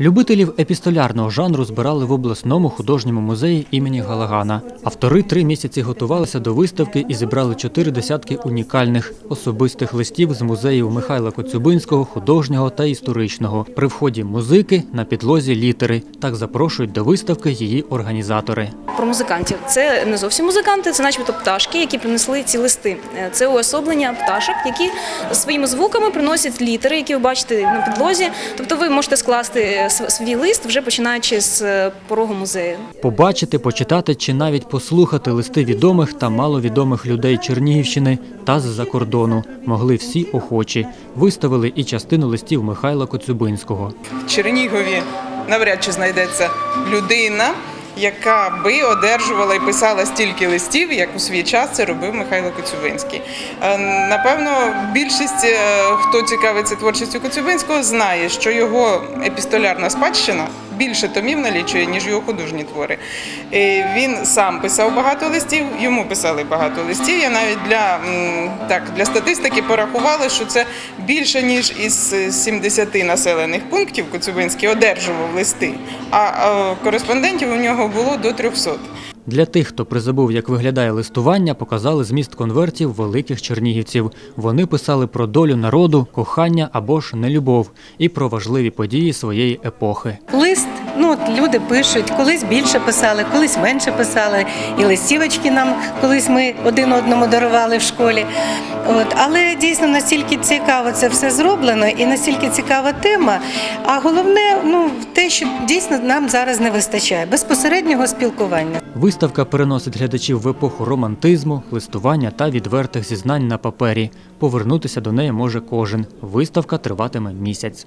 Любителів епістолярного жанру збирали в обласному художньому музеї імені Галагана. Автори три місяці готувалися до виставки і зібрали чотири десятки унікальних особистих листів з музеїв Михайла Коцюбинського, художнього та історичного. При вході музики на підлозі літери. Так запрошують до виставки її організатори. Про музикантів це не зовсім музиканти, це начебто пташки, які принесли ці листи. Е, Це уособлення пташок, які своїми звуками приносять літери, які ви бачите на підлозі. Тобто ви можете скласти е, свій лист вже починаючи з е, порогу музею. Побачити, почитати чи навіть послухати листи відомих та маловідомих людей Чернігівщини та з-за кордону могли всі охочі. Виставили і частину листів Михайла Коцюбинського. В Чернігові навряд чи знайдеться людина, яка би одержувала і писала стільки листів, як у свій час це робив Михайло Коцюбинський. Е, Напевно, більшість, е, хто цікавиться творчістю Коцюбинського, знає, що його епістолярна спадщина більше томів налічує, ніж його художні твори. Е, Він сам писав багато листів, йому писали багато листів. Я навіть для, так, для статистики порахувала, що це більше, ніж із 70 населених пунктів Коцюбинський одержував листи, а кореспондентів у нього було до 300. Для тих, хто призабув, як виглядає листування, показали зміст конвертів великих чернігівців. Вони писали про долю народу, кохання або ж нелюбов і про важливі події своєї епохи. Лист, от люди пишуть, колись більше писали, колись менше писали, і листівочки нам колись ми один одному дарували в школі. От, але дійсно настільки цікаво це все зроблено і настільки цікава тема. А головне, ну те, що дійсно нам зараз не вистачає безпосереднього спілкування. Виставка переносить глядачів в епоху романтизму, листування та відвертих зізнань на папері. Повернутися до неї може кожен. Виставка триватиме місяць.